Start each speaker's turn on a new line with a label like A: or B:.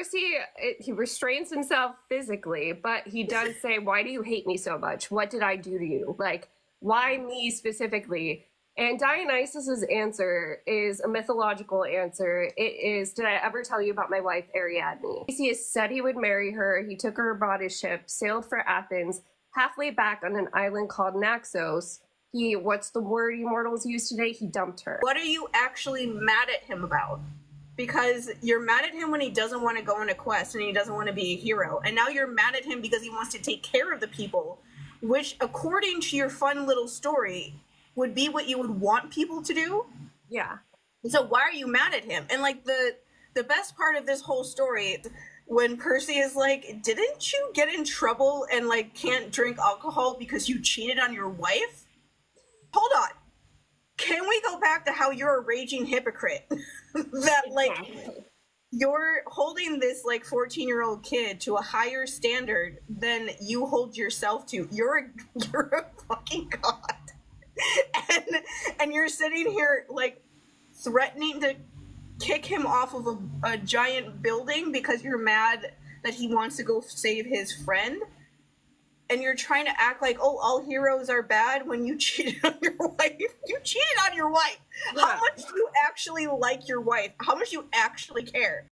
A: Percy, it, he restrains himself physically, but he does say, Why do you hate me so much? What did I do to you? Like, why me specifically? And Dionysus's answer is a mythological answer. It is, Did I ever tell you about my wife, Ariadne? Theseus said he would marry her. He took her aboard his ship, sailed for Athens. Halfway back on an island called Naxos, he, what's the word immortals use today? He dumped her.
B: What are you actually mad at him about? Because you're mad at him when he doesn't want to go on a quest and he doesn't want to be a hero. And now you're mad at him because he wants to take care of the people, which, according to your fun little story, would be what you would want people to do.
A: Yeah.
B: So why are you mad at him? And like the the best part of this whole story when Percy is like, "Didn't you get in trouble and like can't drink alcohol because you cheated on your wife?" Hold on. Can we go back to how you're a raging hypocrite? that like you're holding this like 14 year old kid to a higher standard than you hold yourself to. You're a, you're a fucking god. and and you're sitting here like threatening to kick him off of a, a giant building because you're mad that he wants to go save his friend and you're trying to act like oh all heroes are bad when you cheated on your wife you cheated on your wife how much do you actually like your wife? How much do you actually care